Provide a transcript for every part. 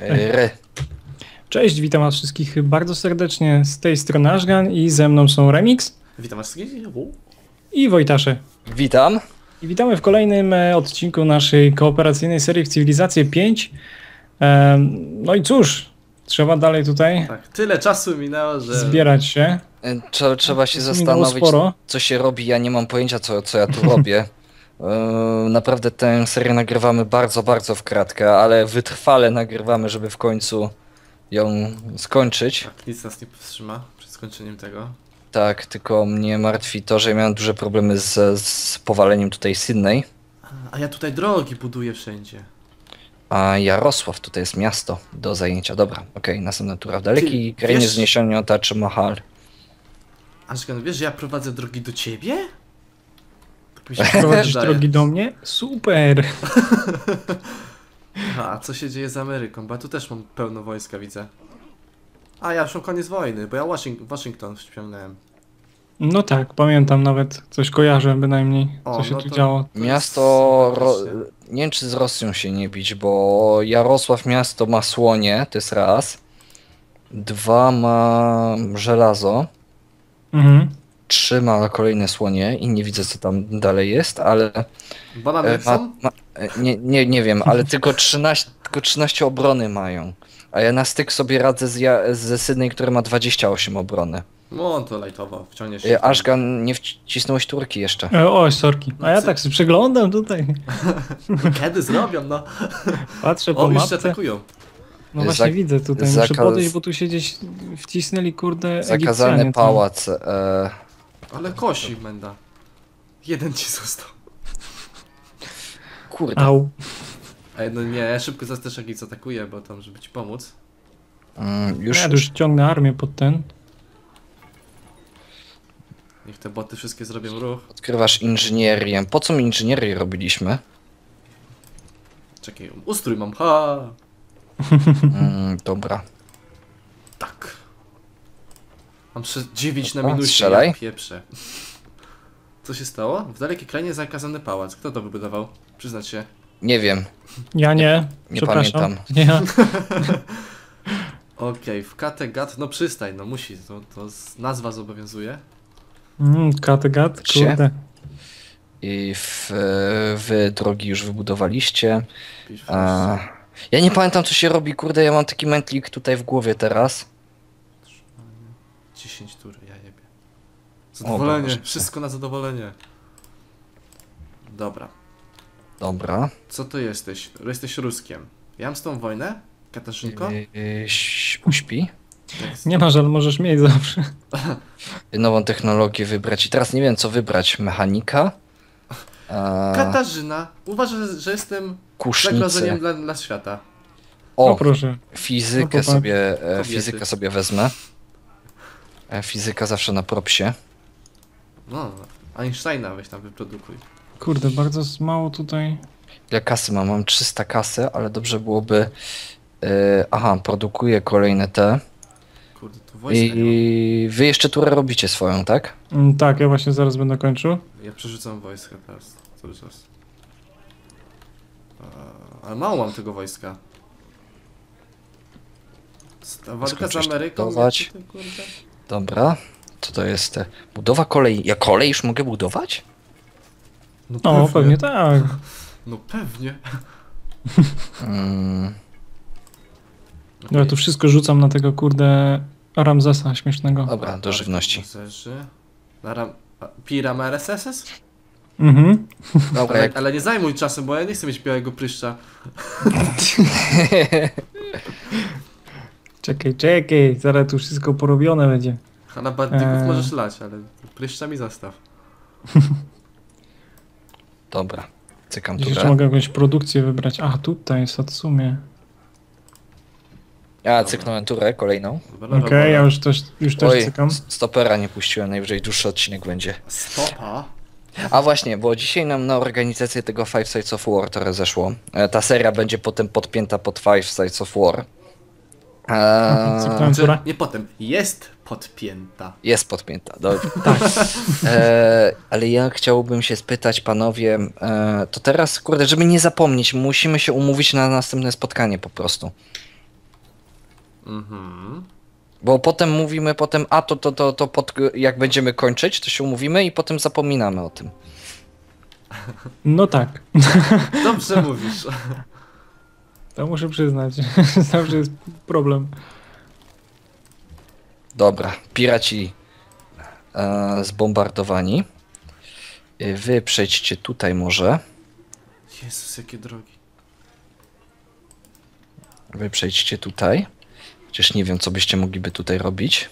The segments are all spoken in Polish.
Ry. Cześć, witam was wszystkich bardzo serdecznie z tej strony Ashgan i ze mną są Remix Witam was wszystkich. I Wojtasze. Witam. I witamy w kolejnym e, odcinku naszej kooperacyjnej serii w Cywilizację 5. Em, No i cóż, trzeba dalej tutaj Tak, tyle czasu minęło, że... zbierać się. E, Trze- Trzeba się zastanowić, sporo. co się robi. Ja nie mam pojęcia, co, co ja tu robię. E, Naprawdę tę serię nagrywamy bardzo, bardzo w kratkę, ale wytrwale nagrywamy, żeby w końcu ją skończyć. Tak, nic nas nie powstrzyma przed skończeniem tego. Tak, tylko mnie martwi to, że miałem duże problemy z, z powaleniem tutaj Sydney, A ja tutaj drogi buduję wszędzie. a Jarosław tutaj jest miasto do zajęcia. Dobra, okej, następna tura. W dalekiej krainie wiesz- zniesienia Taj Mahal. Ażgan, wiesz, że ja prowadzę drogi do ciebie? Się Prowadzisz drogi do mnie? Super! A co się dzieje z Ameryką? Bo ja tu też mam pełno wojska, widzę. A ja już mam koniec wojny, bo ja Washing Waszyngton ściągnąłem. No tak, pamiętam nawet, coś kojarzę bynajmniej, co O, się no tu to- działo. To Miasto. Ro... zobaczcie. Nie wiem, czy z Rosją się nie bić, bo Jarosław miasto ma słonie, to jest raz. Dwa ma żelazo. Mhm. Trzy ma kolejne słonie i nie widzę, co tam dalej jest, ale. Banany E, ma, są? ma, e, nie, nie, nie wiem, ale tylko 13, tylko 13 obrony mają. A ja na styk sobie radzę z, ja, ze Sydney, który ma 28 obrony. No to lajtowo, wciągniesz się. E, Ashgan, nie wcisnąłeś turki jeszcze. E, O, sorki. A ja tak sobie przeglądam tutaj. Kiedy zrobią, no? Patrzę po O, już się mapce. atakują. No właśnie Zak- widzę tutaj, muszę podejść, bo tu się gdzieś wcisnęli, kurde, Zakazany Egipcjanie, pałac. E, Ale kosi, menda. Jeden ci został. kurde. Au. Ej, no nie, ja szybko zastrzeszę, co atakuje, bo tam, żeby ci pomóc. Mm, już, Ja już ciągnę armię pod ten. Niech te boty wszystkie zrobią ruch. odkrywasz inżynierię. Po co my inżynierię robiliśmy? Czekaj, ustrój mam, ha! Mm, dobra. Tak. Mam 9 na minusie, strzelaj. ja pieprzę. Co się stało? W dalekiej krainie zakazany pałac. Kto to wybudował? Przyznać się. Nie wiem. Ja nie. Nie pamiętam. Nie ja. Okej, w Kattegat, no przystań, no musi, to, to z- nazwa zobowiązuje. Mm, Kattegat, kurde. I w, wy drogi już wybudowaliście. A, ja nie pamiętam co się robi, kurde, ja mam taki mętlik tutaj w głowie teraz. 10 tur, ja jebie. Zadowolenie, Boże. wszystko na zadowolenie. Dobra, Dobra. co to jesteś? Jesteś Ruskiem. Ja mam z tą wojnę? Katarzynko? Yy, uśpi. Nie masz, ale możesz mieć zawsze. Nową technologię wybrać. I teraz nie wiem co wybrać. Mechanika? A, Katarzyna, uważaj, że jestem zagrożeniem kusznicę. dla, dla świata. O, O, proszę. fizykę No, popatrz. sobie, e, fizykę sobie wezmę. E, Fizyka zawsze na propsie. No, Einsteina weź tam wyprodukuj. Kurde, bardzo z- mało tutaj. Ile kasy mam? Mam 300 kasy, ale dobrze byłoby... e, aha, produkuję kolejne te. Kurde, tu wojska nie I wy jeszcze turę robicie swoją, tak? Mm, tak, ja właśnie zaraz będę kończył. Ja przerzucam wojska teraz, cały czas. Eee, Ale mało mam tego wojska. Ta walka z Skończysz Ameryką... jak to, kurde? Dobra. Co to jest? te- Budowa kolei. Ja kolej już mogę budować? No O, pewnie tak. No pewnie. Mm, No, ja tu wszystko rzucam na tego, kurde, Ramzesa śmiesznego. dobra, do żywności. Na ram... Piram RSS? Mhm. Dobra, Ale, jak ale nie zajmuj czasem, bo ja nie chcę mieć białego pryszcza. Czekaj, czekaj, zaraz tu wszystko porobione będzie. A na bandyków Eee. możesz lać, ale pryszcza mi zastaw. Dobra. Cykam Gdzieś jeszcze mogę jakąś produkcję wybrać. A, tutaj, w Satsumie. Ja cyknąłem turę kolejną. Okej, ja już też, już też Oj, cykam. stopera nie puściłem, najwyżej dłuższy odcinek będzie. Stopa. A właśnie, bo dzisiaj nam na organizację tego Five Sides of War to zeszło. E, Ta seria będzie potem podpięta pod Five Sides of War. Eee, Cyknąłem Czy, turę. nie potem, jest podpięta. jest podpięta, dobrze. Tak. E, ale ja chciałbym się spytać, panowie, e, to teraz, kurde, żeby nie zapomnieć, musimy się umówić na następne spotkanie po prostu. Mhm. Bo potem mówimy potem, a to, to, to, to pod, jak będziemy kończyć, to się umówimy i potem zapominamy o tym. No tak, Dobrze mówisz. To muszę przyznać. Zawsze jest problem. Dobra, piraci e, zbombardowani. E, Wy przejdźcie tutaj może. Jezus, jakie drogi. Wy przejdźcie tutaj. Chociaż nie wiem, co byście mogliby tutaj robić.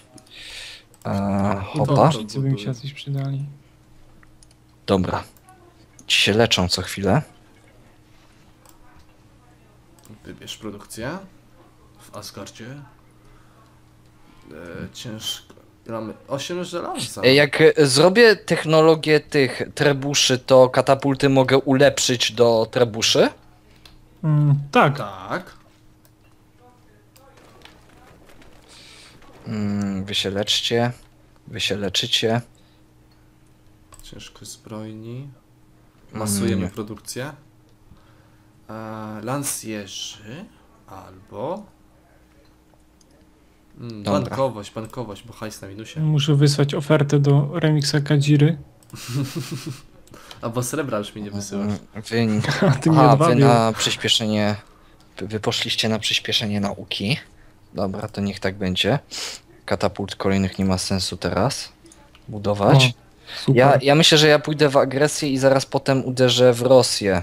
E, hopa. Dobrze. Co by mi się coś przydali. Dobra. Ci się leczą co chwilę. Wybierz produkcję. W Asgardzie. E, ciężko. Mamy 8 żelaza. E, Jak e, zrobię technologię tych trebuszy, to katapulty mogę ulepszyć do trebuszy? Mm, tak, Tak. Mm, wy się leczcie. Wy się leczycie. Ciężko zbrojni. Masujemy Mm. produkcję. E, lansjerzy. Albo... Mm, Dobra. bankowość, bankowość, bo hajs na minusie. muszę wysłać ofertę do remixa Kadziry. Albo srebra już mi nie wysyłasz. Mm, Wy, A ty mnie a, wy na przyspieszenie. Wy, poszliście na przyspieszenie nauki. Dobra, to niech tak będzie. Katapult kolejnych nie ma sensu teraz budować. O. Ja, ja myślę, że ja pójdę w agresję i zaraz potem uderzę w Rosję.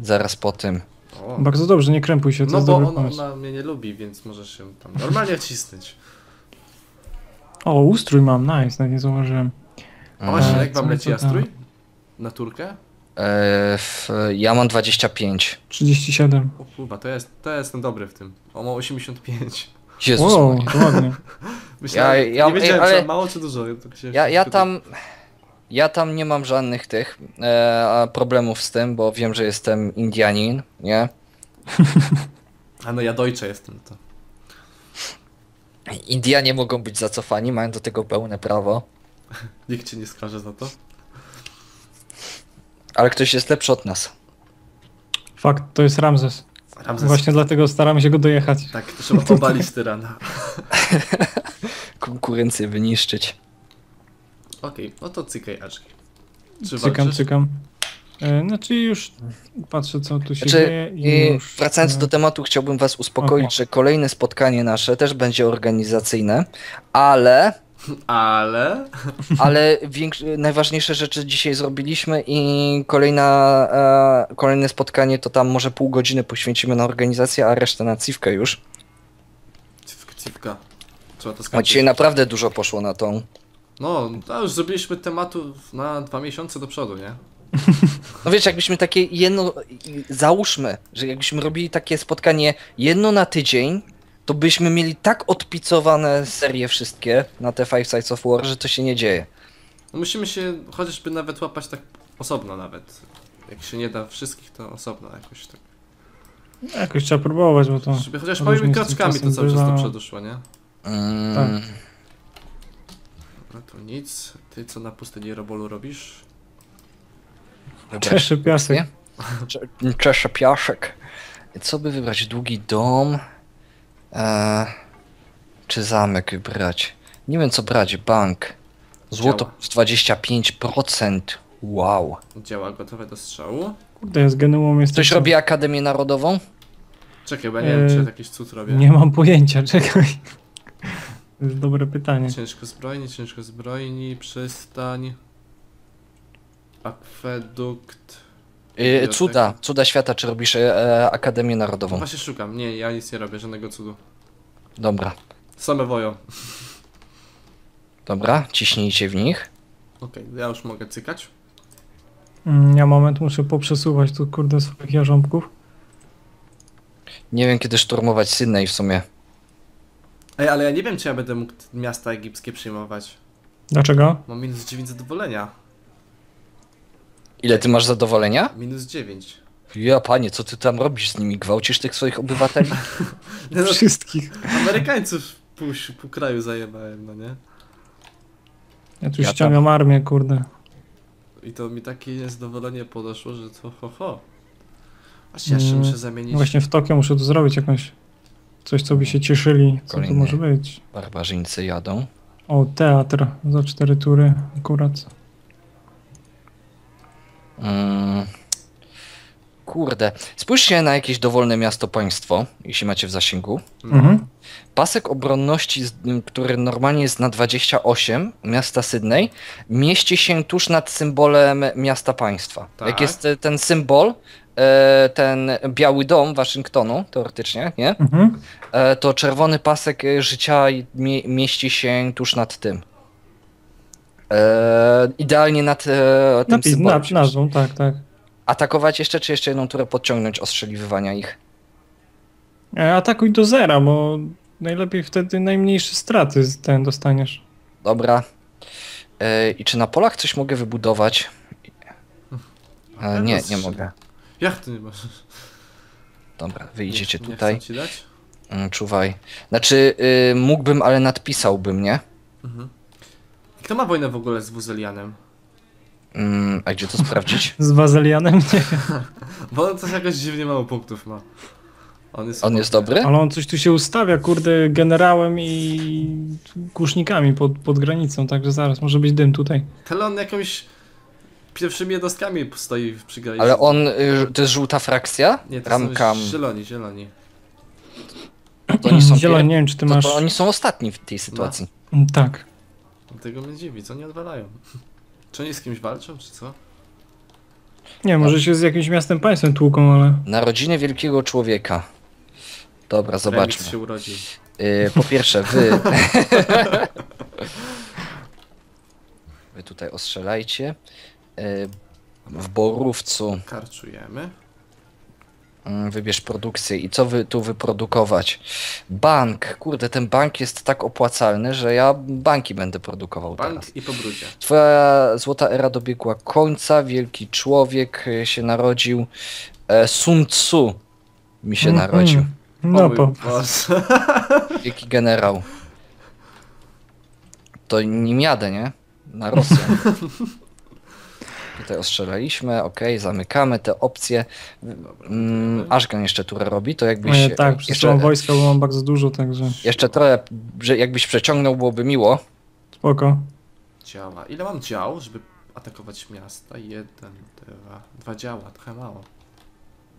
Zaraz po tym. O. Bardzo dobrze, nie krępuj się, to No jest bo dobry ona, pomysł. ona mnie nie lubi, więc możesz się tam normalnie wcisnąć. O, ustrój mam, nice, nawet nie zauważyłem. A właśnie, Eee, jak wam leci jastrój? Na turkę? E, w, ja mam 25. 37. O kurwa, to jest, to jestem dobry w tym. O, ma 85. Jezus. Wow, ładnie. Myślałem, Ja- ja- nie wiedziałem, ale- czy mało czy dużo. Ja, ja wtedy- tam. Ja tam nie mam żadnych tych e, problemów z tym, bo wiem, że jestem Indianin, nie? A no ja dojcze jestem to. Indianie mogą być zacofani, mają do tego pełne prawo. Nikt cię nie skaże za to. Ale ktoś jest lepszy od nas. Fakt, to jest Ramzes. Ramzes, Właśnie dlatego staramy się go dojechać. tak, trzeba obalić tyrana. Konkurencję wyniszczyć. Okej, no to cykaj aczki. Czy Cykam, walczysz? cykam. E, Znaczy już patrzę co tu się Znaczy, dzieje i już... wracając e, do tematu, chciałbym was uspokoić, Aha. że kolejne spotkanie nasze też będzie organizacyjne, ale, Ale... ale najważniejsze rzeczy dzisiaj zrobiliśmy i kolejna, e, kolejne spotkanie to tam może pół godziny poświęcimy na organizację, a resztę na cywkę już. Cipka, cipka. Trzeba to A skończyć. dzisiaj naprawdę dużo poszło na tą. No, to już zrobiliśmy tematu na dwa miesiące do przodu, nie? No wiesz, jakbyśmy takie jedno, załóżmy, że jakbyśmy robili takie spotkanie jedno na tydzień, to byśmy mieli tak odpicowane serie wszystkie na te Five Sides of War, że to się nie dzieje. No musimy się chociażby nawet łapać tak osobno nawet. Jak się nie da wszystkich, to osobno jakoś tak. Jakoś trzeba próbować, bo to... Żeby chociaż małymi tym kroczkami to cały czas do przodu szło, nie? Mm, Tak. No to nic. Ty co na pustyni Robolu robisz? Czeszy piasek. Czeszę piaszek. Co by wybrać? Długi dom? E, czy zamek wybrać? Nie wiem co brać. Bank. Złoto Działa. plus 25%. Wow. Działa gotowe do strzału. Kurde, Genuą jest Ktoś robi Akademię Narodową? Czekaj, bo ja nie wiem, czy Eee, jakiś cud robię. Nie mam pojęcia, czekaj. To jest dobre pytanie. Ciężko zbrojni, ciężko zbrojni, przystań. Akwedukt. Yy, Biblioteka. cuda, cuda świata, czy robisz e, Akademię No Narodową? właśnie szukam. Nie, ja nic nie robię, żadnego cudu. Dobra, Same woją. dobra, ciśnijcie w nich. Okej, ja już mogę cykać. Mm, Ja moment muszę poprzesuwać tu kurde swoich jarząbków. Nie wiem kiedy szturmować Sydney w sumie. Ej, ale ja nie wiem, czy ja będę mógł miasta egipskie przyjmować. Dlaczego? Mam minus 9 zadowolenia. Ile ty masz zadowolenia? Minus 9. Ja panie, co ty tam robisz z nimi? Gwałcisz tych swoich obywateli? No, Wszystkich. Amerykańców pół, pół kraju zajebałem, no nie? Ja tu Ja tam- ściągam armię, kurde. I to mi takie niezadowolenie podeszło, że to ho ho. Właśnie jeszcze Mm, muszę zamienić. Właśnie w Tokio muszę tu zrobić jakąś Coś, co by się cieszyli. Co to może być? Barbarzyńcy jadą. O, teatr za cztery tury akurat. Mm. Kurde. Spójrzcie na jakieś dowolne miasto państwo, jeśli macie w zasięgu. Mhm. Pasek obronności, który normalnie jest na 28 miasta Sydney, mieści się tuż nad symbolem miasta państwa. Tak. Jak jest ten symbol, ten biały dom Waszyngtonu, teoretycznie, nie? Mhm. E, To czerwony pasek e, życia mie mieści się tuż nad tym. E, idealnie nad e, tym Napis, symbolem. nad nazwą, tak, tak. Atakować jeszcze, czy jeszcze jedną turę podciągnąć ostrzeliwywania ich? E, Atakuj do zera, bo najlepiej wtedy najmniejsze straty ten dostaniesz. Dobra. E, I czy na polach coś mogę wybudować? E, nie, nie mogę. Jak to nie masz? Dobra, wyjdziecie Nie- nie tutaj. chcą ci dać? Mm, Czuwaj. Znaczy, y, mógłbym, ale nadpisałbym, nie? Mhm. Kto ma wojnę w ogóle z Wuzelianem? Mm, a gdzie to sprawdzić? Z Wazelianem nie. Bo on coś jakoś dziwnie mało punktów ma. On jest, On jest dobry? Ale on coś tu się ustawia, kurde, generałem i kusznikami pod, pod granicą, także zaraz może być dym tutaj. Ale on jakąś pierwszymi jednostkami stoi przy granicy. Ale on, y, to jest żółta frakcja? Nie, to Ramkam. są zieloni, zieloni. To oni są Zieloni, nie wiem czy ty to, masz... to oni są ostatni w tej sytuacji. Mm, Tak. Dlatego mnie dziwi, co nie odwalają. Czy oni z kimś walczą, czy co? Nie, może się z jakimś miastem państwem tłuką, ale... Narodziny wielkiego człowieka. Dobra, Remix zobaczmy. się urodził. Y, po pierwsze, wy. wy tutaj ostrzelajcie. Y, w Borówcu Karczujemy. mm, wybierz produkcję i co wy tu wyprodukować? Bank. Kurde, ten bank jest tak opłacalny, że ja banki będę produkował teraz. Bank i po brudzie. Twoja złota era dobiegła końca, wielki człowiek y, się narodził. E, Sun Tzu mi się Mhm. narodził. No po... Wielki generał. To nim jadę, nie? Na Rosję. Tutaj ostrzelaliśmy, ok, zamykamy te opcje. Mm. Ashgan jeszcze turę robi, to jakbyś... Nie, tak, jeszcze, wojska, bo mam bardzo dużo, także jeszcze trochę, że jakbyś przeciągnął, byłoby miło. spoko. Działa. Ile mam dział, żeby atakować miasta? Jeden, dwa, dwa działa, trochę mało.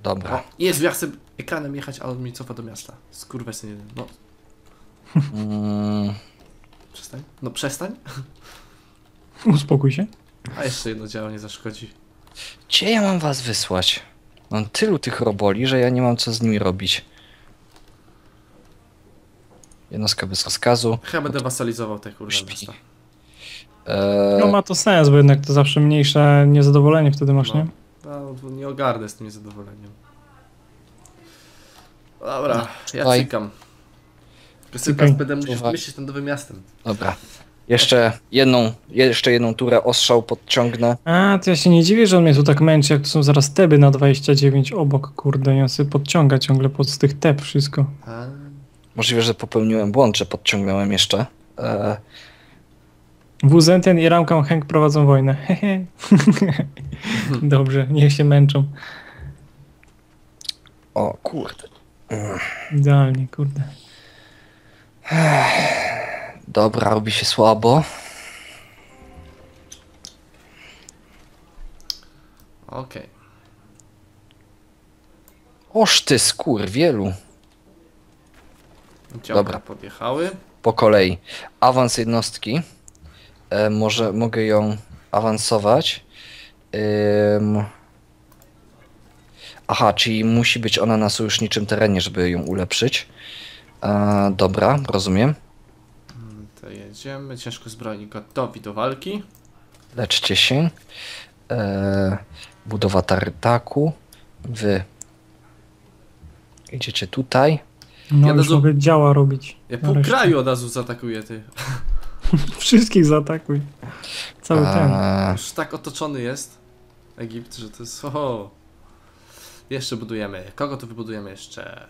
Dobra. O, Jezu, ja chcę ekranem jechać, a on mi cofa do miasta. Skurwesyn jeden. No, Mm, przestań. No przestań. Uspokój się. A jeszcze jedno działo nie zaszkodzi. gdzie ja mam was wysłać? Mam tylu tych roboli, że ja nie mam co z nimi robić. Jednostka bez rozkazu. Chyba będę wasalizował te Śpi. miasta. Eee, No ma to sens, bo jednak to zawsze mniejsze niezadowolenie wtedy masz, No. nie? No, nie ogarnę z tym niezadowoleniem. Dobra, ja Słuchaj. cykam. Sobie będę musiał myśleć nad nowym miastem. Dobra. Jeszcze jedną, jeszcze jedną turę ostrzał podciągnę. A, to ja się nie dziwię, że on mnie tu tak męczy, jak to są zaraz teby na 29 obok, kurde, ja sobie podciąga ciągle pod z tych teb wszystko. A, Możliwe, że popełniłem błąd, że podciągnąłem jeszcze. E, Wuzentian i Ramkam Henk prowadzą wojnę. Hehe. Dobrze, niech się męczą. o kurde. Idealnie, kurde. Dobra, robi się słabo. Okej. Oż ty skór, wielu. Działka Dobra. podjechały. Po kolei. Awans jednostki. E, może mogę ją awansować. Ym... Aha, czyli musi być ona na sojuszniczym terenie, żeby ją ulepszyć. E, dobra, rozumiem. To jedziemy. Ciężko zbrojni gotowi do walki. Leczcie się. E, budowa tartaku. Wy idziecie tutaj. No Ja już do- mogę działa robić. Ja pół Nareszcie. kraju od razu zaatakuję, ty. Wszystkich zaatakuj. Cały ten. Już tak otoczony jest Egipt, że to jest... Oho. Jeszcze budujemy. Kogo tu wybudujemy jeszcze?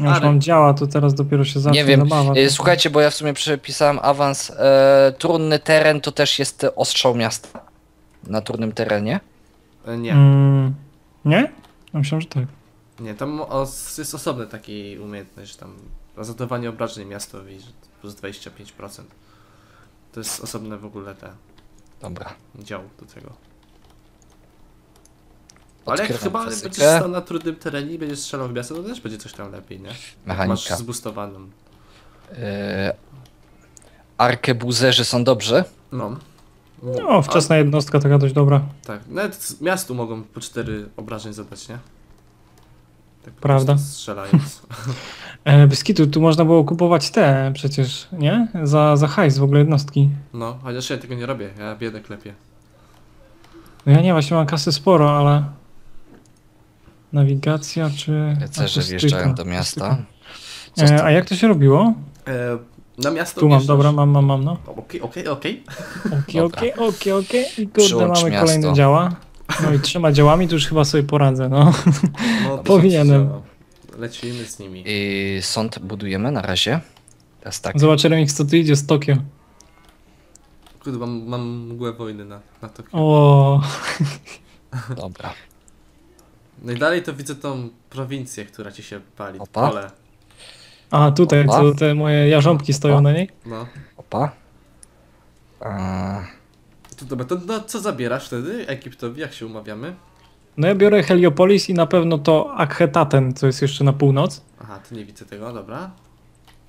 Ja już ale- mam działa, to teraz dopiero się zacznie Nie wiem. zabawa. e, słuchajcie, bo ja w sumie przepisałem awans. E, trudny teren to też jest ostrzał miasta. Na trudnym terenie. E, nie. Mm, nie? Ja myślałem, że tak. Nie, tam o, jest osobny taki umiejętność, że tam zadawanie obrażeń miastowi, że plus 25%. To jest osobne w ogóle te Dobra. dział do tego. Ale jak chyba fizykę. będziesz stał na trudnym terenie i będziesz strzelał w miasto, to też będzie coś tam lepiej, nie? Mechanika. Masz zbustowaną. E, arkebuzerzy są dobrzy. No. No, wczesna jednostka taka dość dobra. A, tak, nawet z miastu mogą po 4 obrażeń zadać, nie? Tak Prawda. Strzelając. E, Beskitu, tu można było kupować te przecież, nie? Za, za hajs w ogóle jednostki. No, chociaż ja tego nie robię, ja biedę klepię. No ja nie, właśnie mam kasy sporo, ale... Nawigacja czy... Rycerze wjeżdżają do miasta. E, a jak to się robiło? E, na miasto Tu mam, dobra, mam, mam, mam, no. Okej, okej, okej. Okej, okej, okej, okej. I kurde, Przyłącz mamy miasto. kolejne działa. No i trzema działami to już chyba sobie poradzę, no. No, Powinienem. Lecimy z nimi. I sąd budujemy na razie. Teraz tak. Zobaczymy ich co tu idzie z Tokio. Kurde, mam, mam mgłę wojny na, na Tokio. O, Dobra. No i dalej to widzę tą prowincję, która ci się pali. Opa. Pole. a tutaj Opa. co te moje jarząbki stoją Opa. na niej. No. Opa. A, To, dobra, to no, co zabierasz wtedy Egiptowi, jak się umawiamy? No ja biorę Heliopolis i na pewno to Akhetaten, co jest jeszcze na północ. Aha, tu nie widzę tego, dobra.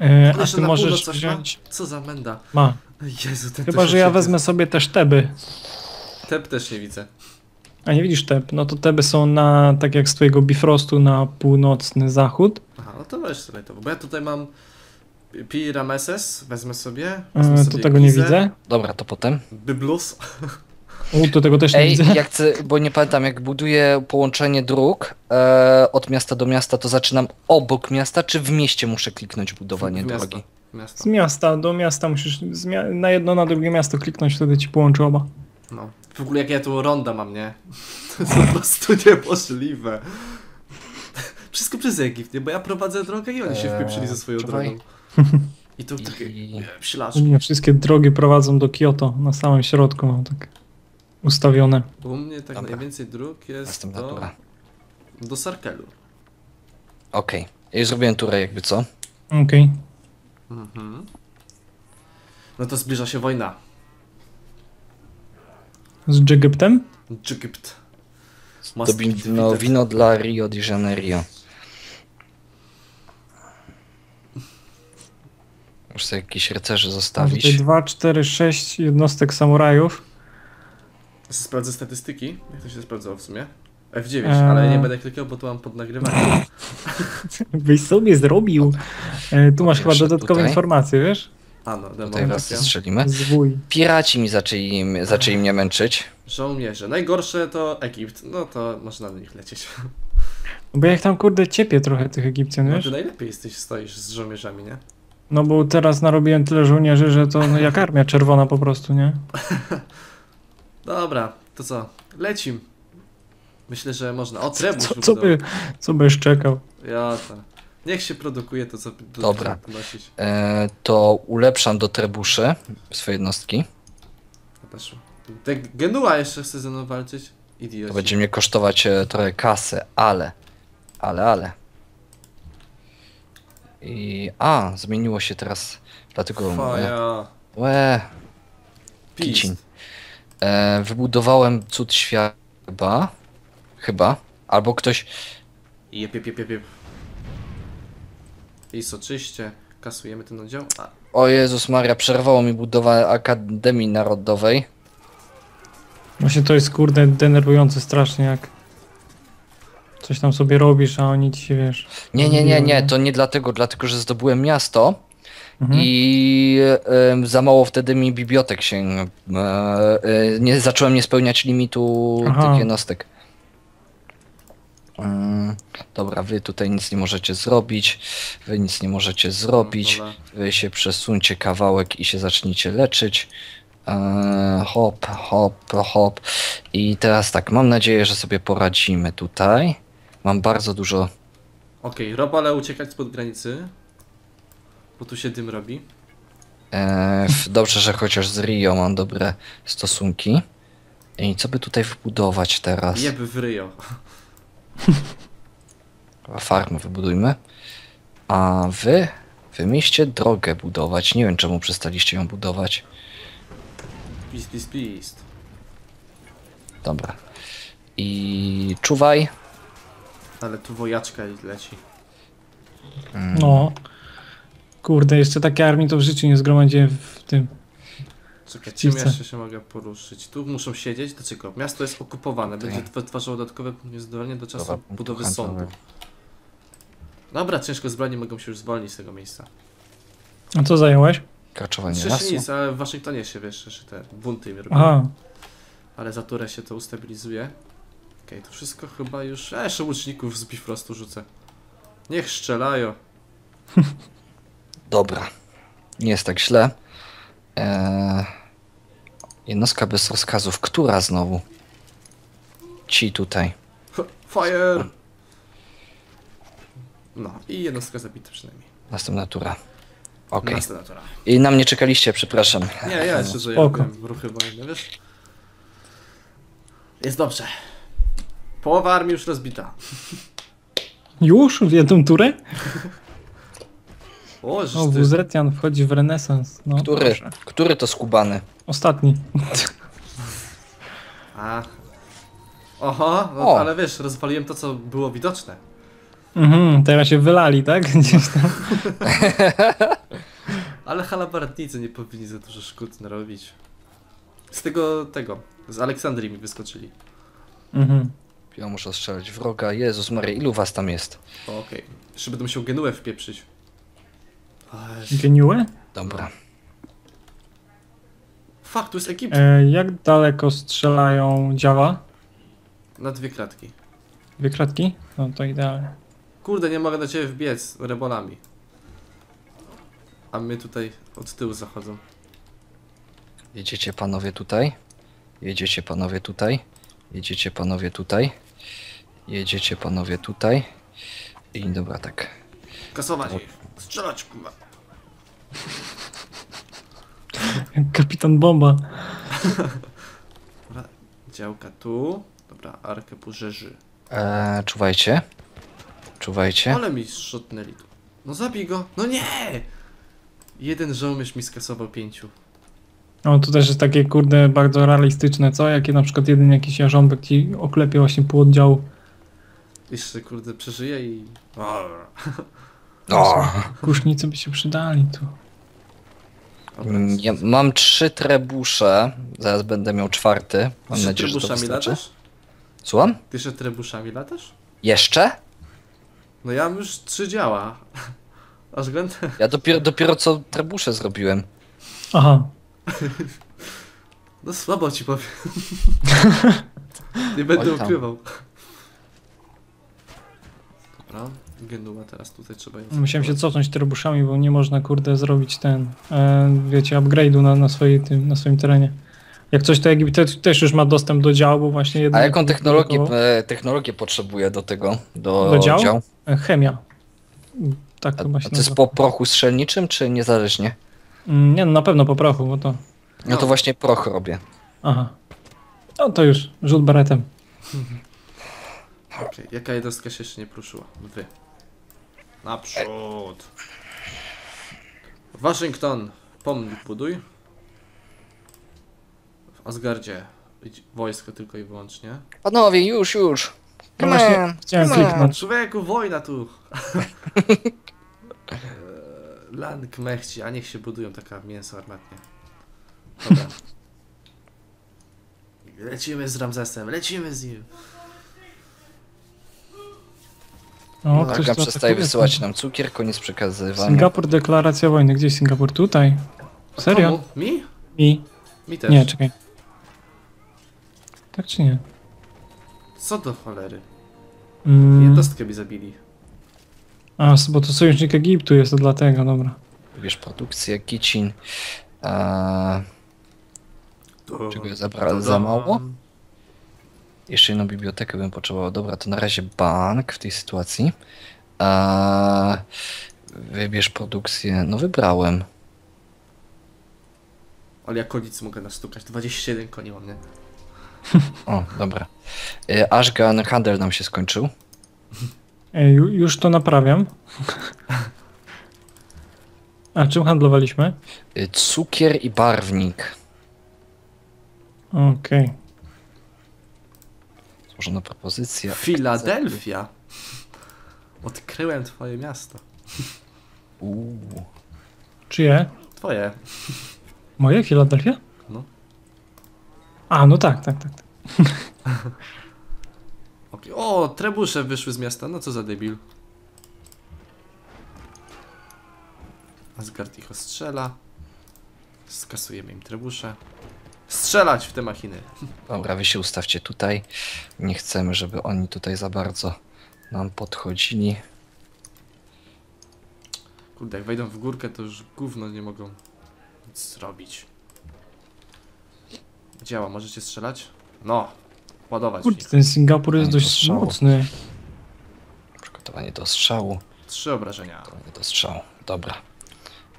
E, a ty na możesz północ coś wziąć... Ma? Co za menda. Ma. Jezu, ten Chyba, że ja wezmę sobie też Teby. Tep też nie widzę. A nie widzisz Teb? No to Teby są na, tak jak z twojego Bifrostu, na północny zachód. Aha, no to weź sobie to, bo ja tutaj mam Pi Rameses, wezmę sobie. Wezmę E, sobie to tego nie Gizę, widzę. dobra, to potem. Byblus. U, to tego też nie Ej, widzę. jak chcę, bo nie pamiętam, jak buduję połączenie dróg e, od miasta do miasta, to zaczynam obok miasta, czy w mieście muszę kliknąć budowanie W miasto. drogi? Miasto. Z miasta do miasta musisz na jedno, na drugie miasto kliknąć, wtedy ci połączy oba. No. W ogóle jak ja tu ronda mam, nie? To jest po prostu niemożliwe. Wszystko przez Egipt, nie? Bo ja prowadzę drogę i oni się Eee, wpieprzyli ze swoją drogą. I tu takie ślaczki. Nie, wszystkie drogi prowadzą do Kyoto, na samym środku mam tak ustawione. U mnie tak Dobra. najwięcej dróg jest Następna do, tura. do Sarkelu. Okej. Ja już zrobiłem turę jakby co. Okej. Mhm. No to zbliża się wojna. Z Egyptem? Egipt. To wino, wino dla Rio de Janeiro. Muszę sobie jakiś rycerzy Mam zostawić. tutaj 2, 4, 6 jednostek samurajów. Sprawdzę statystyki. Jak to się sprawdzało w sumie? F9, Eee. ale nie będę klikał, bo tu mam pod nagrywaniem. Byś sobie zrobił. E, tu masz chyba dodatkowe tutaj. informacje, wiesz? A no, Tutaj raz demografia. strzelimy. Zwój. Piraci mi zaczęli, zaczęli mnie męczyć. Żołnierze. Najgorsze to Egipt. No to można na nich lecieć. Bo jak tam kurde ciepie trochę tych Egipcjan, No wiesz? ty najlepiej jesteś, stoisz z żołnierzami, nie? No bo teraz narobiłem tyle żołnierzy, że to no, jak armia czerwona po prostu, nie? Dobra, to co? Lecim. Myślę, że można. O, trebusz Co, co, by, wybudował. co byś czekał? Ja to. Niech się produkuje to, co do Dobra. nosić. E, to ulepszam do trebuszy swoje jednostki. Te Genua jeszcze chce ze mną walczyć? To Idioci. będzie mnie kosztować e, trochę kasy, ale, ale, ale. I, a, zmieniło się teraz, dlatego, e, Faja. łe. Kicin. e, wybudowałem cud świata, chyba, chyba, albo ktoś, Jep, jep, jep, jep, I soczyście. Kasujemy ten oddział. A, o Jezus Maria, przerwało mi budowę Akademii Narodowej. Właśnie to jest kurde denerwujące strasznie, jak coś tam sobie robisz, a oni ci się wiesz. Nie, nie, nie, nie, to nie dlatego, dlatego, że zdobyłem miasto, Mhm. I em, za mało wtedy mi bibliotek się. E, e, nie, zacząłem nie spełniać limitu Aha. tych jednostek. Mm, dobra, wy tutaj nic nie możecie zrobić. Wy nic nie możecie zrobić. Dobra. Wy się przesuńcie kawałek i się zacznijcie leczyć. E, hop, hop, hop. I teraz tak, mam nadzieję, że sobie poradzimy tutaj. Mam bardzo dużo. Okej, rob, ale uciekać spod granicy. Bo tu się dym robi. E, f- dobrze, że chociaż z Rio mam dobre stosunki. I co by tutaj wbudować teraz? Jeb w ryjo. Farmę wybudujmy. A wy wymyślcie drogę budować. Nie wiem czemu przestaliście ją budować. Pist, pist, pist. Dobra. I czuwaj. Ale tu wojaczka leci. No. Kurde, jeszcze takiej armii to w życiu nie zgromadziłem w tym. Czekaj, czym jeszcze się mogę poruszyć? Tu muszą siedzieć, dlaczego? Miasto jest okupowane, będzie Okej. wytwarzało dodatkowe punkty zdolnie do czasu Dobra, budowy sądu. Dobra, ciężko zbrani mogą się już zwolnić z tego miejsca. A co zająłeś? Kraczowanie lasu. nic, ale w Waszyngtonie się wiesz, że te bunty mi robią. Aha. Ale za turę się to ustabilizuje. Okej, to wszystko chyba już... A jeszcze łuczników z bifrostu rzucę. Niech strzelają. Dobra. Nie jest tak źle. Eee, jednostka bez rozkazów. Która znowu? Ci tutaj. Fire! No i jednostka zabita przynajmniej. Następna tura. Okej. Następna tura. I na mnie czekaliście, przepraszam. Nie, ja jeszcze że ja Spoko. robiłem ruchy wojenne, wiesz? Jest dobrze. Połowa armii już rozbita. Już? W jedną turę? O, O, wchodzi w renesans. No, Który? proszę. Który to skubany? Ostatni. A. Oho, no O. ale wiesz, rozwaliłem to, co było widoczne. Mhm, teraz się wylali, tak? Gdzieś tam. Ale halabardnicy nie powinni za dużo szkód narobić. Z tego, tego, z Aleksandrii mi wyskoczyli. Mhm. Ja muszę strzelać wroga. Jezus Maria, ilu was tam jest? Okej. Jeszcze będę musiał Genuę wpieprzyć. Geniue? Dobra. Fuck, tu jest Egipt. E, jak daleko strzelają działa? Na dwie kratki. Dwie kratki? No to idealnie. Kurde, nie mogę do ciebie wbiec rebolami. A mnie tutaj od tyłu zachodzą. Jedziecie panowie tutaj. Jedziecie panowie tutaj. Jedziecie panowie tutaj. Jedziecie panowie tutaj. I dobra, tak. Kasować ich. Strzelać, kurwa. Kapitan Bomba. Dobra, działka tu. Dobra, arkę pożerzy. Eee, czuwajcie. Czuwajcie. Ale mi szotnęli tu. No zabij go. No nie! Jeden żołnierz mi skasował pięciu. No to też jest takie kurde bardzo realistyczne, co? Jakie na przykład jeden jakiś jarząbek ci oklepie właśnie pół oddziału. Jeszcze kurde przeżyje i... O, Kusznicy by się przydali tu. Mm, ja mam trzy trebusze. Zaraz będę miał czwarty. Mam Ty nadzieję, że to trebuszami wystarczy. latasz? Słucham? Ty jeszcze trebuszami latasz? Jeszcze? No ja mam już trzy działa. Aż ględ... Ja dopiero, dopiero co trebusze zrobiłem. Aha. No słabo ci powiem. Nie będę Oj tam. ukrywał. Dobra, Genua teraz tutaj trzeba ją Musiałem się cofnąć trebuszami, bo nie można kurde zrobić ten, e, wiecie, upgrade'u na, na, swojej, tym, na swoim terenie. Jak coś to Egipt te, też już ma dostęp do działu, bo właśnie jeden... A jaką technologię, e, technologię potrzebuję do tego? Do, Do działu? dział? E, Chemia. Tak a się to jest po prochu strzelniczym, czy niezależnie? Mm, Nie no, na pewno po prochu, bo to... No to właśnie proch robię. Aha. No to już, rzut beretem. Okej, jaka jednostka się jeszcze nie pruszyła? Wy. Naprzód. Waszyngton, pomnik buduj. W Asgardzie wojsko tylko i wyłącznie. Panowie, już, już. No właśnie, chciałem kliknąć. Człowieku, wojna tu! Eee, Lang mechci, a niech się budują taka mięso armatnie. Dobra. Lecimy z Ramzesem, lecimy z nim. O, Uwaga, ktoś tu No, przestaje atakuje. wysyłać nam cukier, koniec przekazywania. Singapur, deklaracja wojny. Gdzieś Singapur? Tutaj. Serio? Komu? Mi? I... Mi też. Nie, czekaj. Tak czy nie? Co do cholery? Mm, Jednostkę mi zabili. a, bo to sojusznik Egiptu jest, to dlatego, dobra. Wybierz produkcję, kicin. Eee, Czego ja zabra- za mało? Jeszcze jedną bibliotekę bym potrzebował. Dobra, to na razie bank w tej sytuacji. Eee, wybierz produkcję. No wybrałem. Ale ja koniec mogę nastukać. 21 koni mam, nie? O, dobra. E, Ashgan handel nam się skończył. Ej, ju- już to naprawiam. A czym handlowaliśmy? Y, Cukier i barwnik. Okej. Złożona propozycja. Filadelfia. Odkryłem twoje miasto. Uuu. Czyje? Twoje. Moje? Filadelfia? No. A, no tak, tak, tak. Okej. O, trebusze wyszły z miasta. No co za debil. Asgard ich ostrzela. Skasujemy im trebusze. Strzelać w te machiny. Dobra, wy się ustawcie tutaj. Nie chcemy, żeby oni tutaj za bardzo nam podchodzili. Kurde, jak wejdą w górkę, to już gówno nie mogą nic zrobić. Działa, możecie strzelać? No, ładować. Kurde, ten Singapur jest dość mocny. Przygotowanie do strzału. Trzy obrażenia. Przygotowanie do strzału. Dobra.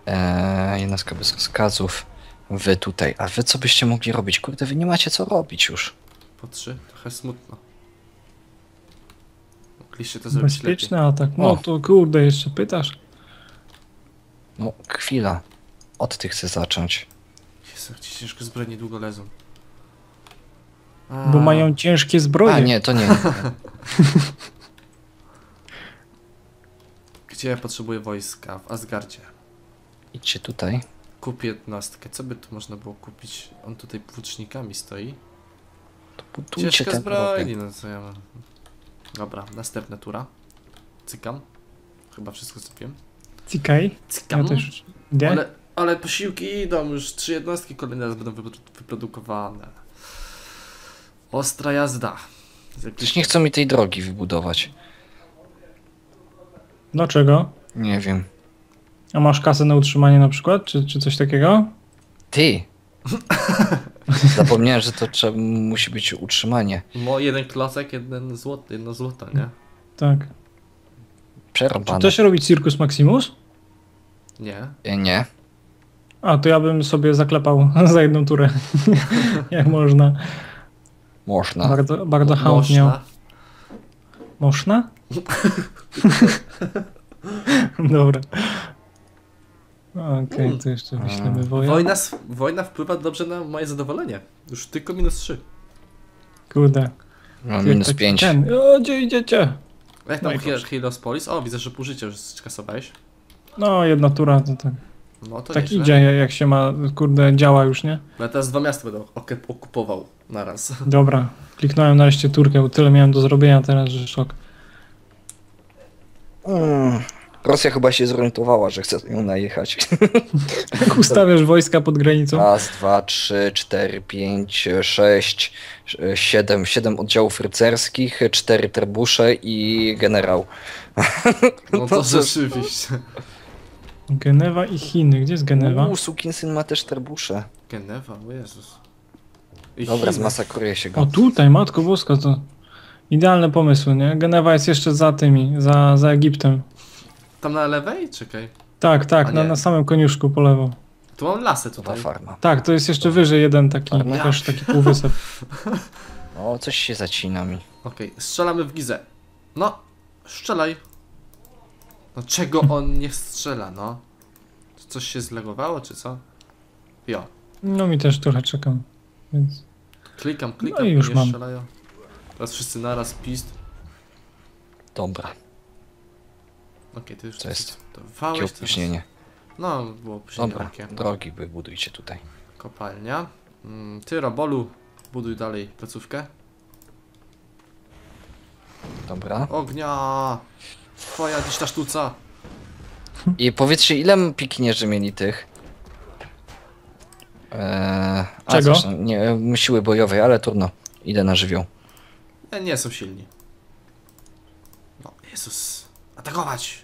Eee, jednostka bez rozkazów. Wy tutaj. A wy co byście mogli robić? Kurde, wy nie macie co robić już. Po trzy? Trochę smutno. Mogliście to zrobić lepiej. Bezpieczny atak. No O. to kurde, jeszcze pytasz? No, chwila. Od tych chcę zacząć. Jezu, jak ci ciężko zbroje niedługo lezą. Bo A, mają ciężkie zbroje. A nie, to nie. nie. Gdzie ja potrzebuję wojska? W Asgardzie. Idźcie tutaj. Kupię jednostkę. Co by tu można było kupić? On tutaj włócznikami stoi. To budujcie Ciężka zbrojni, no co ja mam. Dobra, następna tura. Cykam. Chyba wszystko zrobiłem. Cikaj. Ja Cykam. też. Idę. Ale, ale posiłki idą, już trzy jednostki kolejne raz będą wypro- wyprodukowane. Ostra jazda. Przecież nie chcą mi tej drogi wybudować. Dlaczego? Nie wiem. A masz kasę na utrzymanie na przykład? Czy, czy coś takiego? Ty! Zapomniałem, że to trzeba, musi być utrzymanie. Mo jeden klocek, jeden złoty, jedno złoto, nie? Tak. Czy Przerąbane. to się robi Circus Maximus? Nie. E, Nie. A, to ja bym sobie zaklepał za jedną turę. Jak można. Można. Bardzo, bardzo chętnie. Można. Można? Dobra. Okej, to jeszcze wyślemy woja. Wojna, wojna wpływa dobrze na moje zadowolenie. Już tylko minus 3. Kurde. Mam minus Tak 5. Ten. O, gdzie idziecie? Jak No tam i He- proszę. Heroes Police? O, widzę, że pół życia już skasowałeś. No, jedna tura, to tak. No to Tak nieźle. idzie, jak się ma, kurde, działa już, nie? No ja teraz dwa miasta będę ok- okupował naraz. Dobra. Kliknąłem nareszcie turkę, bo tyle miałem do zrobienia teraz, że szok. Mm. Rosja chyba się zorientowała, że chce ją najechać. Jak ustawiasz wojska pod granicą? Raz, dwa, trzy, cztery, pięć, sześć, siedem, siedem oddziałów rycerskich, cztery trebusze i generał. No to co- rzeczywiście. Genewa i Chiny. Gdzie jest Genewa? Uuu, Sukinsyn ma też trebusze. Genewa, o Jezus. I Dobra, Chiny. zmasakruje się O, go. tutaj, Matko Boska, to idealne pomysły, nie? Genewa jest jeszcze za tymi, za, za Egiptem. Tam na lewej? Czekaj. Tak, tak, na, na samym koniuszku po lewo. Tu mam lasy ta tutaj. farma. Tak, to jest jeszcze wyżej jeden taki, Farma? też taki półwysep. O, coś się zacina mi. Okej, strzelamy w gizę. No, strzelaj. No czego on nie strzela, no? Czy coś się zlegowało, czy co? Jo. No mi też trochę czekam, więc... Klikam, klikam, No i już nie mam. strzelają. Teraz wszyscy naraz, pist. Dobra, Okej, to już To jest teraz. opóźnienie. No, było opóźnienie Dobra, takie. drogi wybudujcie tutaj. Kopalnia. Mm, ty, Robolu, buduj dalej placówkę. Dobra. Ognia! Twoja dziś ta sztuca. I powiedzcie, ile piknierzy mieli tych? Eee, a, Czego? zresztą, nie, e, siły bojowej, ale trudno. Idę na żywioł. Nie, nie są silni. No, Jezus. Atakować!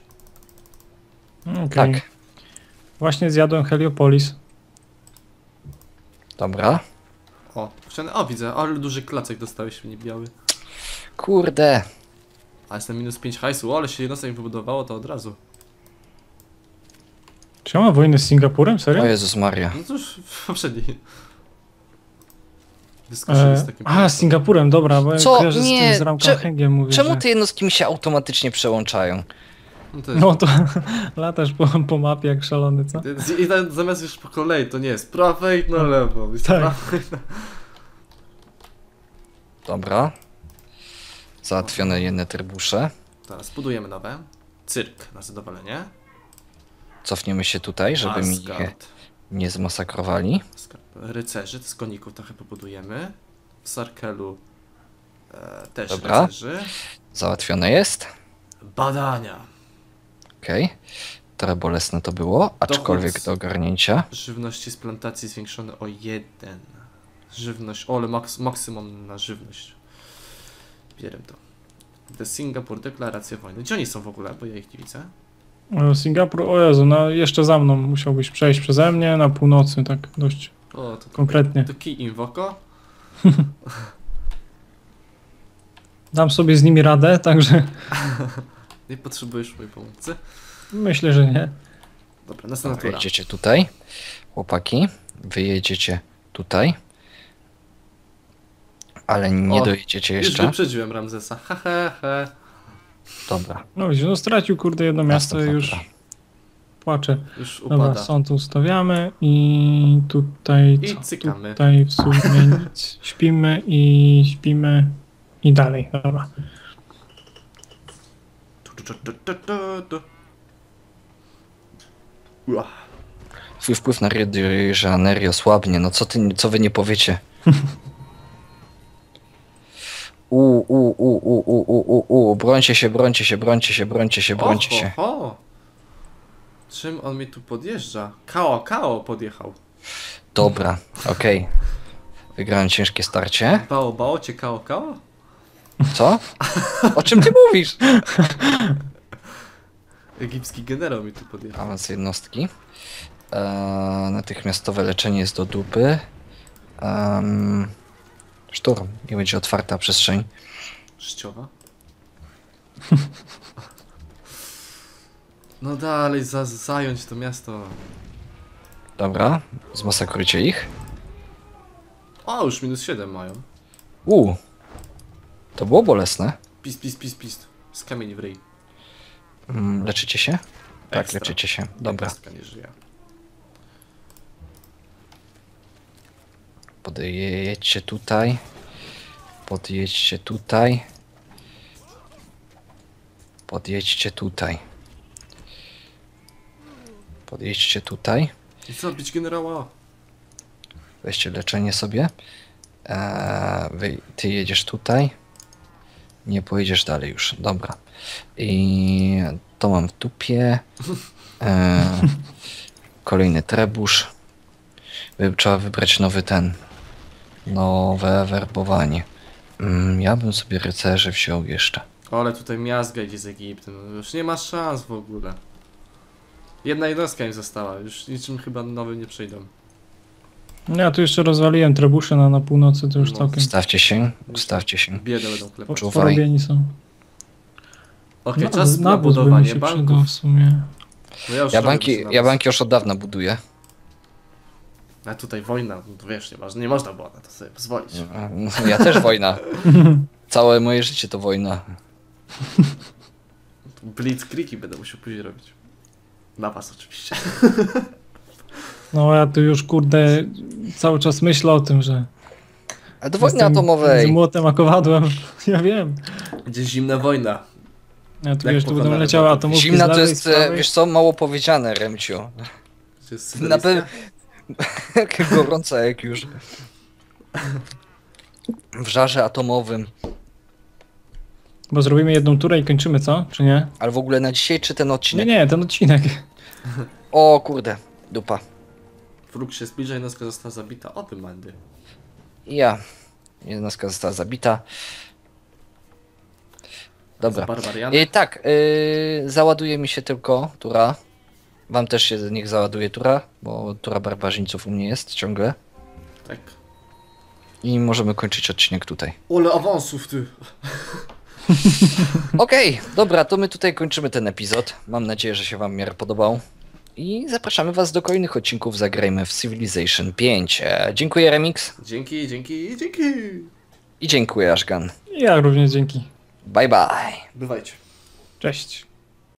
Okej. Tak, Właśnie zjadłem Heliopolis. dobra. O, wciągnę. O, widzę, ale duży klacek dostałeś mnie biały. Kurde. A jestem minus 5 hajsu, o, ale się jednostek wybudowało to od razu. Czy ja mam wojnę z Singapurem? Serio? O Jezus Maria. No cóż, w poprzedniej. Dyskusję z E, takim... a, z Singapurem, dobra, bo Co? ja kojarzę z Nie, tym z Ramką cze- Hengiem mówię, Czemu że... te jednostki mi się automatycznie przełączają? No to jest... No to latasz po, po mapie jak szalony, co? I tam zamiast już po kolei, to nie jest prawej na lewo. Jest Tak. prawej na... Dobra. Załatwione jedne trybusze. Teraz budujemy nowe. Cyrk na zadowolenie. Cofniemy się tutaj, żeby mi Asgard. nie zmasakrowali. Rycerzy, z koników trochę pobudujemy. W Sarkelu e, też Dobra. rycerzy. Załatwione jest. Badania. Okej. Trochę bolesne to było, aczkolwiek Dochód. do ogarnięcia. Żywności z plantacji zwiększone o jeden. Żywność, o, ale maks maksymum na żywność. Bierę to. The Singapur, deklaracja wojny. Gdzie oni są w ogóle, bo ja ich nie widzę. O, Singapur, o Jezu, no jeszcze za mną musiałbyś przejść przeze mnie na północy, tak dość O, to, konkretnie. to kij im w oko. Dam sobie z nimi radę, także Nie potrzebujesz mojej pomocy. myślę, że nie. Dobra, następna tura. Jedziecie tutaj, chłopaki. Wyjedziecie tutaj. Ale nie O, dojedziecie Już jeszcze. wyprzedziłem Ramzesa. Ha, ha, ha. Dobra. No widzisz, no stracił kurde jedno miasto i Następna już tura. płacze. Już Dobra, upada. sąd tu ustawiamy i tutaj I co? cykamy. Tutaj w sumie nic. Śpimy i śpimy i dalej, dobra. Tu, tu, tu, tu, tu, tu, tu. Ua. Twój wpływ na Rio de Janeiro słabnie. No co ty, co wy nie powiecie? U, u, u, u, u, u, u, u, brońcie się, brońcie się, brońcie się, brońcie się, brońcie się. Oho, Czym on mi tu podjeżdża? Kao, Kao podjechał. Dobra, okej. Wygrałem ciężkie starcie. Bało, bało cię Kao, Kao? Co? O czym ty mówisz? Egipski generał mi tu podjechał. Awans jednostki. Eee, natychmiastowe leczenie jest do dupy. Um, szturm. Nie będzie otwarta przestrzeń. Szciowa. No dalej, za, zająć to miasto. Dobra, zmasakrujcie ich. O, już minus 7 mają. U, to było bolesne. Pis, pis, pis, pis. Z kamieni w ryj. Mm, leczycie się? Tak, Ekstra. leczycie się. Dobra. Jednostka nie żyje. Podjedźcie tutaj. Podjedźcie tutaj. Podjedźcie tutaj. Podjedźcie tutaj. I zabić generała. Weźcie leczenie sobie. Eee, wy, ty jedziesz tutaj. Nie pojedziesz dalej już. Dobra. I to mam w dupie. Eee, kolejny trebusz. Trzeba wybrać nowy ten. Nowe werbowanie. Mm, ja bym sobie rycerzy wziął jeszcze. Ale tutaj miazga idzie z Egiptem. No Już nie ma szans w ogóle. Jedna jednostka im została. Już niczym chyba nowym nie przyjdą. No Ja tu jeszcze rozwaliłem trebusze na, na północy, to już No, całkiem Ustawcie się, ustawcie się. Biedę będą klepać. Czuwaj. porobieni są. Okej, No, czas na nawóz by mi budowanie się banków. w sumie. No ja, już Ja robię banki, ja banki już od dawna buduję. A tutaj wojna, no to wiesz, nie, można, nie można było na to sobie pozwolić. Ja też wojna. Całe moje życie to wojna. Blitzkriegi będę musiał później robić. Na was oczywiście. No ja tu już kurde cały czas myślę o tym, że Ale do wojny jestem z atomowej. młotem a kowadłem. Ja wiem. Gdzie zimna wojna. Ja tu Jak wiesz, tu będą leciały atomówki Zimna to jest, e, wiesz co, mało powiedziane, Remciu. Na pewno. gorące jak już. W żarze atomowym. Bo zrobimy jedną turę i kończymy, co? Czy nie? Ale w ogóle na dzisiaj czy ten Nie, odcinek? nie, ten odcinek. O kurde, dupa. Wróg się zbliża, jednostka została zabita. O tym mandy. I ja. Jednostka została zabita. Dobra. I tak, yy, załaduje mi się tylko tura. Wam też się niech załaduje tura, bo tura barbarzyńców u mnie jest ciągle. Tak. I możemy kończyć odcinek tutaj. Ole awansów ty. Okej, dobra, to my tutaj kończymy ten epizod. Mam nadzieję, że się wam miarę podobał. I zapraszamy Was do kolejnych odcinków Zagrajmy w Civilization 5. E, Dziękuję Remix Dzięki, dzięki, dzięki. i dziękuję Ashgan. Ja również dzięki. Bye bye. Bywajcie. Cześć.